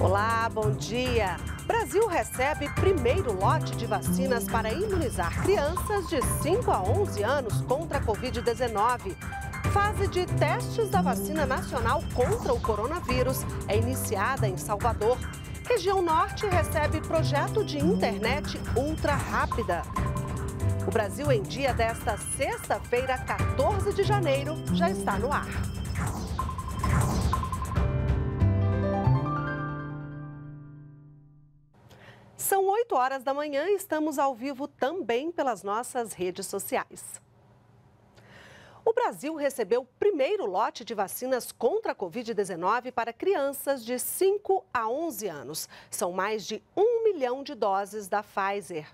Olá, bom dia. Brasil recebe primeiro lote de vacinas para imunizar crianças de 5 a 11 anos contra a Covid-19. Fase de testes da vacina nacional contra o coronavírus é iniciada em Salvador. Região Norte recebe projeto de internet ultra rápida. O Brasil em Dia desta sexta-feira, 14 de janeiro, já está no ar. 8 horas da manhã estamos ao vivo também pelas nossas redes sociais. O Brasil recebeu o primeiro lote de vacinas contra a Covid-19 para crianças de 5 a 11 anos. São mais de um milhão de doses da Pfizer.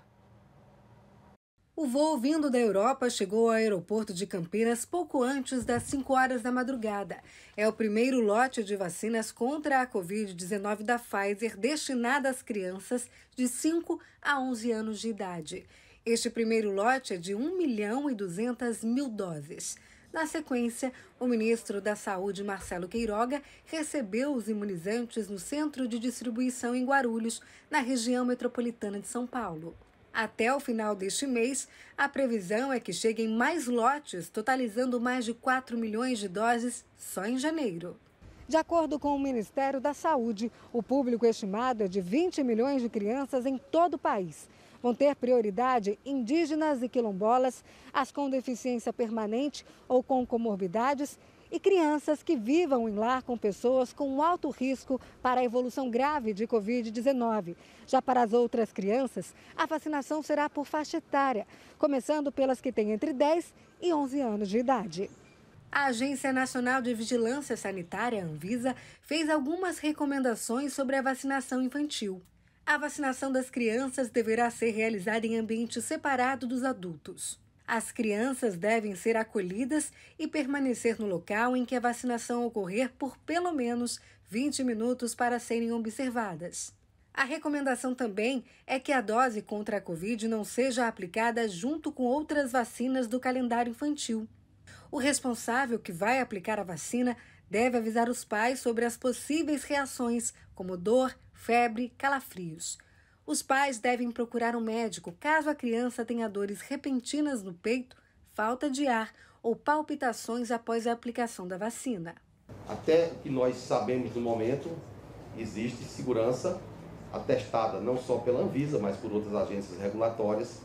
O voo vindo da Europa chegou ao aeroporto de Campinas pouco antes das 5 horas da madrugada. É o primeiro lote de vacinas contra a Covid-19 da Pfizer destinada às crianças de 5 a 11 anos de idade. Este primeiro lote é de 1 milhão e 200 mil doses. Na sequência, o ministro da Saúde, Marcelo Queiroga, recebeu os imunizantes no centro de distribuição em Guarulhos, na região metropolitana de São Paulo. Até o final deste mês, a previsão é que cheguem mais lotes, totalizando mais de 4 milhões de doses só em janeiro. De acordo com o Ministério da Saúde, o público estimado é de 20 milhões de crianças em todo o país. Vão ter prioridade indígenas e quilombolas, as com deficiência permanente ou com comorbidades e crianças que vivam em lar com pessoas com alto risco para a evolução grave de Covid-19. Já para as outras crianças, a vacinação será por faixa etária, começando pelas que têm entre 10 e 11 anos de idade. A Agência Nacional de Vigilância Sanitária, Anvisa, fez algumas recomendações sobre a vacinação infantil. A vacinação das crianças deverá ser realizada em ambiente separado dos adultos. As crianças devem ser acolhidas e permanecer no local em que a vacinação ocorrer por pelo menos 20 minutos para serem observadas. A recomendação também é que a dose contra a Covid não seja aplicada junto com outras vacinas do calendário infantil. O responsável que vai aplicar a vacina deve avisar os pais sobre as possíveis reações, como dor, febre, calafrios. Os pais devem procurar um médico caso a criança tenha dores repentinas no peito, falta de ar ou palpitações após a aplicação da vacina. Até que nós sabemos no momento, existe segurança atestada não só pela Anvisa, mas por outras agências regulatórias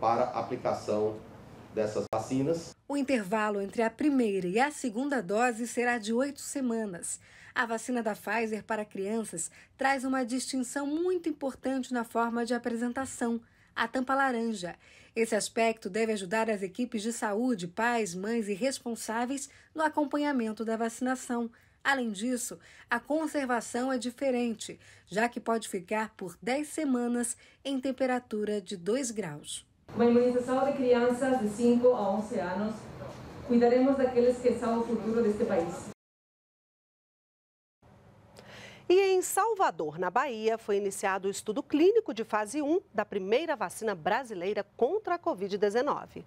para aplicação dessas vacinas. O intervalo entre a primeira e a segunda dose será de oito semanas. A vacina da Pfizer para crianças traz uma distinção muito importante na forma de apresentação, a tampa laranja. Esse aspecto deve ajudar as equipes de saúde, pais, mães e responsáveis no acompanhamento da vacinação. Além disso, a conservação é diferente, já que pode ficar por 10 semanas em temperatura de 2 graus. Uma imunização de crianças de 5 a 11 anos. Cuidaremos daqueles que são o futuro deste país. E em Salvador, na Bahia, foi iniciado o estudo clínico de fase 1 da primeira vacina brasileira contra a Covid-19.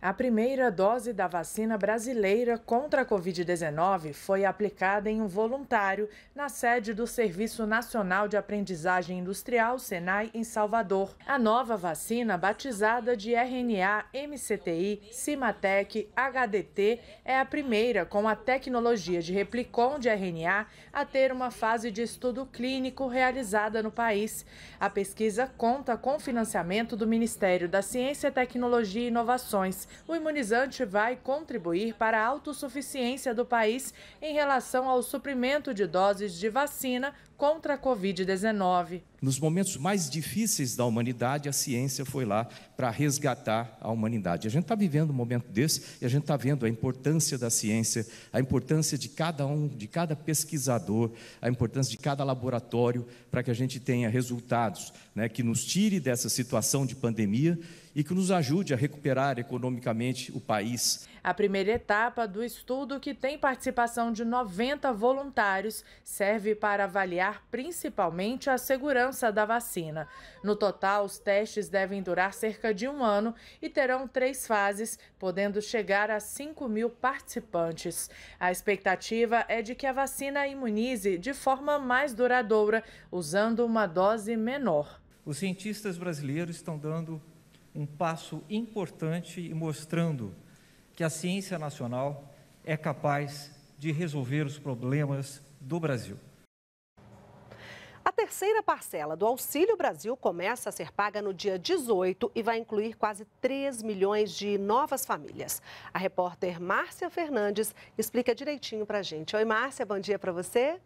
A primeira dose da vacina brasileira contra a Covid-19 foi aplicada em um voluntário na sede do Serviço Nacional de Aprendizagem Industrial, SENAI, em Salvador. A nova vacina, batizada de RNA MCTI Cimatec HDT, é a primeira com a tecnologia de replicon de RNA a ter uma fase de estudo clínico realizada no país. A pesquisa conta com financiamento do Ministério da Ciência, Tecnologia e Inovações o imunizante vai contribuir para a autossuficiência do país em relação ao suprimento de doses de vacina contra a Covid-19. Nos momentos mais difíceis da humanidade, a ciência foi lá para resgatar a humanidade. A gente está vivendo um momento desse e a gente está vendo a importância da ciência, a importância de cada um, de cada pesquisador, a importância de cada laboratório para que a gente tenha resultados né, que nos tire dessa situação de pandemia e que nos ajude a recuperar economicamente o país. A primeira etapa do estudo, que tem participação de 90 voluntários, serve para avaliar principalmente a segurança da vacina. No total, os testes devem durar cerca de um ano e terão três fases, podendo chegar a 5 mil participantes. A expectativa é de que a vacina imunize de forma mais duradoura, usando uma dose menor. Os cientistas brasileiros estão dando um passo importante e mostrando que a ciência nacional é capaz de resolver os problemas do Brasil. A terceira parcela do Auxílio Brasil começa a ser paga no dia 18 e vai incluir quase 3 milhões de novas famílias. A repórter Márcia Fernandes explica direitinho para a gente. Oi, Márcia, bom dia para você.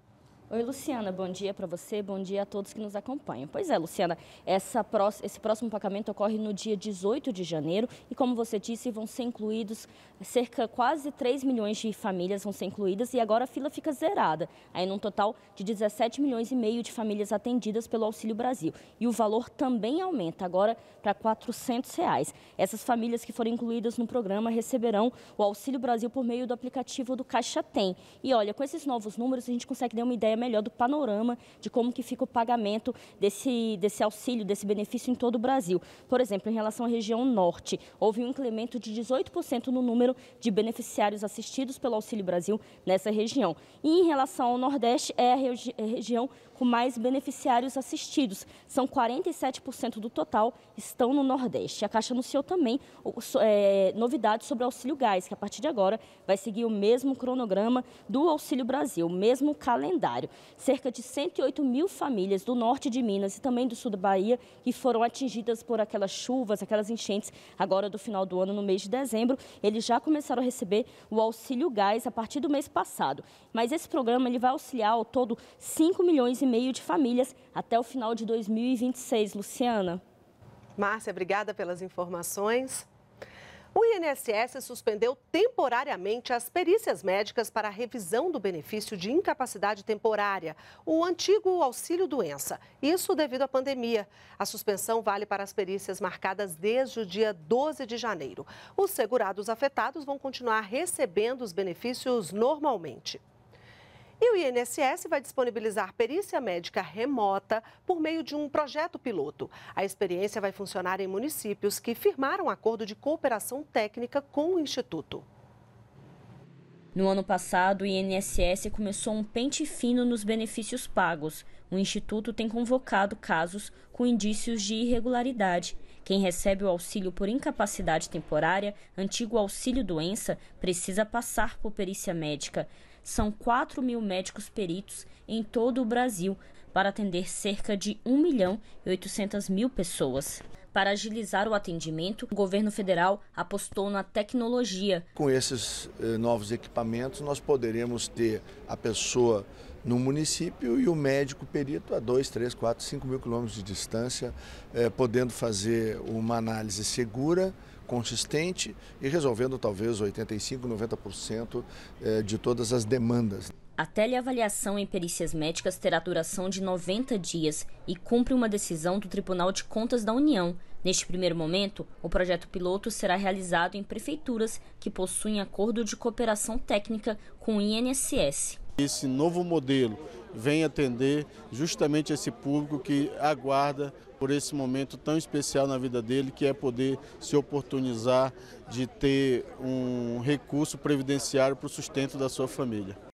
Oi, Luciana, bom dia para você, bom dia a todos que nos acompanham. Pois é, Luciana, essa, esse próximo pagamento ocorre no dia 18 de janeiro e, como você disse, vão ser incluídos cerca quase 3 milhões de famílias vão ser incluídas e agora a fila fica zerada, aí num total de 17 milhões e meio de famílias atendidas pelo Auxílio Brasil. E o valor também aumenta agora para 400 reais. Essas famílias que forem incluídas no programa receberão o Auxílio Brasil por meio do aplicativo do Caixa Tem. E olha, com esses novos números a gente consegue ter uma ideia melhor do panorama de como que fica o pagamento desse, desse auxílio, desse benefício em todo o Brasil. Por exemplo, em relação à região norte, houve um incremento de 18% no número de beneficiários assistidos pelo Auxílio Brasil nessa região. E em relação ao nordeste, é a, regi a região com mais beneficiários assistidos. São 47% do total estão no Nordeste. A Caixa anunciou também é, novidades sobre o Auxílio Gás, que a partir de agora vai seguir o mesmo cronograma do Auxílio Brasil, o mesmo calendário. Cerca de 108 mil famílias do norte de Minas e também do sul da Bahia que foram atingidas por aquelas chuvas, aquelas enchentes agora do final do ano, no mês de dezembro, eles já começaram a receber o Auxílio Gás a partir do mês passado. Mas esse programa ele vai auxiliar ao todo 5 milhões e meio de famílias até o final de 2026. Luciana. Márcia, obrigada pelas informações. O INSS suspendeu temporariamente as perícias médicas para a revisão do benefício de incapacidade temporária, o antigo auxílio-doença. Isso devido à pandemia. A suspensão vale para as perícias marcadas desde o dia 12 de janeiro. Os segurados afetados vão continuar recebendo os benefícios normalmente. E o INSS vai disponibilizar perícia médica remota por meio de um projeto piloto. A experiência vai funcionar em municípios que firmaram acordo de cooperação técnica com o Instituto. No ano passado, o INSS começou um pente fino nos benefícios pagos. O Instituto tem convocado casos com indícios de irregularidade. Quem recebe o auxílio por incapacidade temporária, antigo auxílio-doença, precisa passar por perícia médica são 4 mil médicos peritos em todo o Brasil para atender cerca de 1 milhão e 800 mil pessoas. Para agilizar o atendimento, o governo federal apostou na tecnologia. Com esses eh, novos equipamentos, nós poderemos ter a pessoa no município e o médico perito a 2, 3, 4, 5 mil quilômetros de distância, eh, podendo fazer uma análise segura consistente e resolvendo talvez 85, 90% eh, de todas as demandas. A teleavaliação em perícias médicas terá duração de 90 dias e cumpre uma decisão do Tribunal de Contas da União. Neste primeiro momento, o projeto piloto será realizado em prefeituras que possuem acordo de cooperação técnica com o INSS. Esse novo modelo vem atender justamente esse público que aguarda por esse momento tão especial na vida dele, que é poder se oportunizar de ter um recurso previdenciário para o sustento da sua família.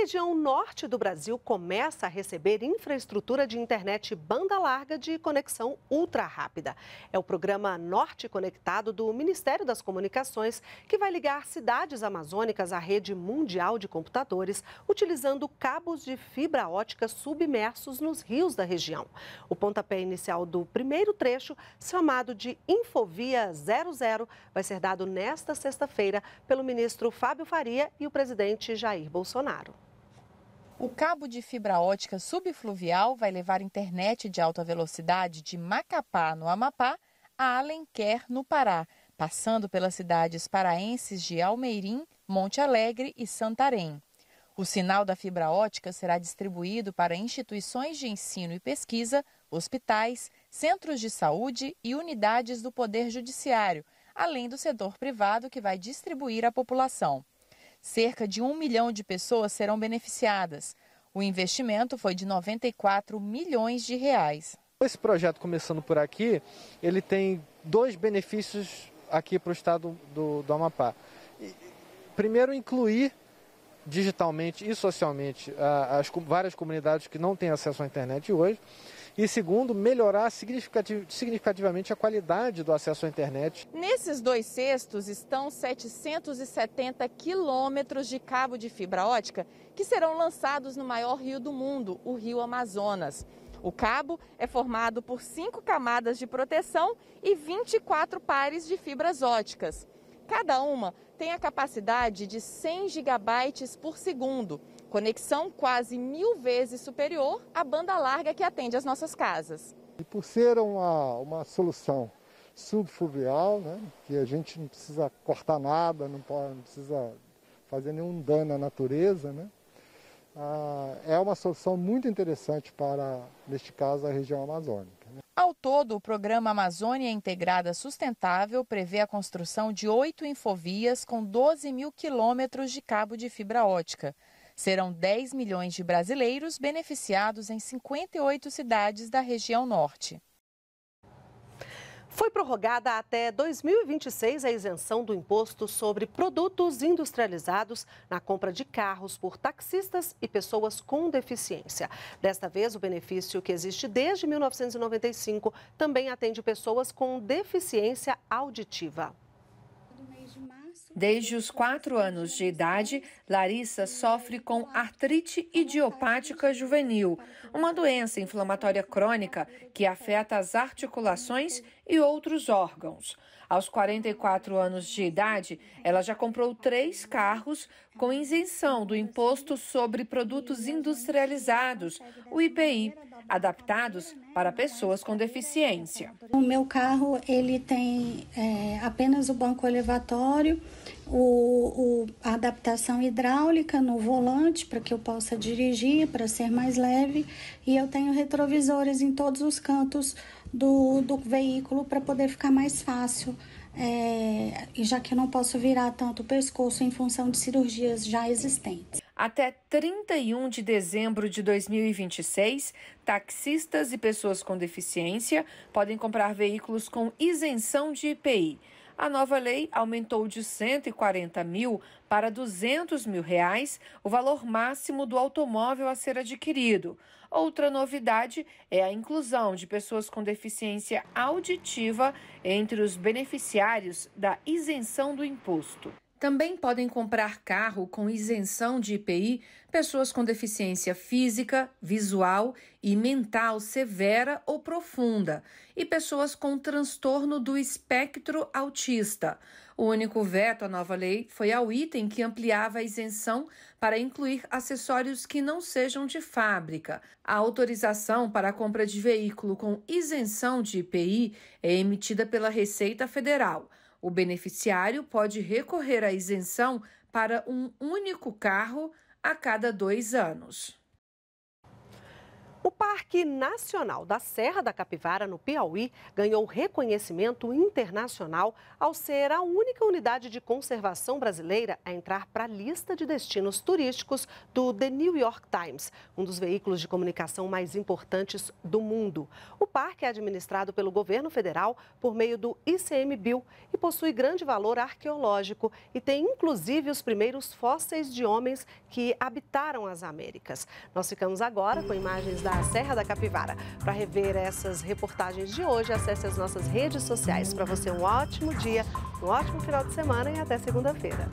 Região norte do Brasil começa a receber infraestrutura de internet banda larga de conexão ultra rápida. É o programa Norte Conectado do Ministério das Comunicações que vai ligar cidades amazônicas à rede mundial de computadores, utilizando cabos de fibra ótica submersos nos rios da região. O pontapé inicial do primeiro trecho, chamado de Infovia 00, vai ser dado nesta sexta-feira pelo ministro Fábio Faria e o presidente Jair Bolsonaro. O cabo de fibra ótica subfluvial vai levar internet de alta velocidade de Macapá, no Amapá, a Alenquer, no Pará, passando pelas cidades paraenses de Almeirim, Monte Alegre e Santarém. O sinal da fibra ótica será distribuído para instituições de ensino e pesquisa, hospitais, centros de saúde e unidades do Poder Judiciário, além do setor privado que vai distribuir à população. Cerca de um milhão de pessoas serão beneficiadas. O investimento foi de 94 milhões de reais. Esse projeto, começando por aqui, ele tem dois benefícios aqui para o estado do, do Amapá. Primeiro, incluir digitalmente e socialmente as várias comunidades que não têm acesso à internet hoje. E segundo, melhorar significativamente a qualidade do acesso à internet. Nesses dois cestos estão 770 quilômetros de cabo de fibra ótica que serão lançados no maior rio do mundo, o Rio Amazonas. O cabo é formado por cinco camadas de proteção e 24 pares de fibras óticas. Cada uma tem a capacidade de 100 gigabytes por segundo, conexão quase mil vezes superior à banda larga que atende as nossas casas. E por ser uma, uma solução subfluvial, né, que a gente não precisa cortar nada, não, pode, não precisa fazer nenhum dano à natureza, né, ah, é uma solução muito interessante para, neste caso, a região amazônica. Ao todo, o programa Amazônia Integrada Sustentável prevê a construção de oito infovias com 12 mil quilômetros de cabo de fibra ótica. Serão 10 milhões de brasileiros beneficiados em 58 cidades da região norte. Foi prorrogada até 2026 a isenção do imposto sobre produtos industrializados na compra de carros por taxistas e pessoas com deficiência. Desta vez, o benefício que existe desde 1995 também atende pessoas com deficiência auditiva. Desde os quatro anos de idade, Larissa sofre com artrite idiopática juvenil, uma doença inflamatória crônica que afeta as articulações e outros órgãos. Aos 44 anos de idade, ela já comprou três carros com isenção do Imposto sobre Produtos Industrializados, o IPI, adaptados para pessoas com deficiência. O meu carro ele tem é, apenas o banco elevatório, o, o, a adaptação hidráulica no volante para que eu possa dirigir, para ser mais leve, e eu tenho retrovisores em todos os cantos do, do veículo para poder ficar mais fácil. É, já que eu não posso virar tanto o pescoço em função de cirurgias já existentes. Até 31 de dezembro de 2026, taxistas e pessoas com deficiência podem comprar veículos com isenção de IPI. A nova lei aumentou de 140 mil para 200 mil reais o valor máximo do automóvel a ser adquirido. Outra novidade é a inclusão de pessoas com deficiência auditiva entre os beneficiários da isenção do imposto. Também podem comprar carro com isenção de IPI pessoas com deficiência física, visual e mental severa ou profunda e pessoas com transtorno do espectro autista. O único veto à nova lei foi ao item que ampliava a isenção para incluir acessórios que não sejam de fábrica. A autorização para a compra de veículo com isenção de IPI é emitida pela Receita Federal. O beneficiário pode recorrer à isenção para um único carro a cada dois anos. O Parque Nacional da Serra da Capivara, no Piauí, ganhou reconhecimento internacional ao ser a única unidade de conservação brasileira a entrar para a lista de destinos turísticos do The New York Times, um dos veículos de comunicação mais importantes do mundo. O parque é administrado pelo governo federal por meio do ICMBio e possui grande valor arqueológico e tem inclusive os primeiros fósseis de homens que habitaram as Américas. Nós ficamos agora com imagens da da Serra da Capivara. Para rever essas reportagens de hoje, acesse as nossas redes sociais. Para você, um ótimo dia, um ótimo final de semana e até segunda-feira.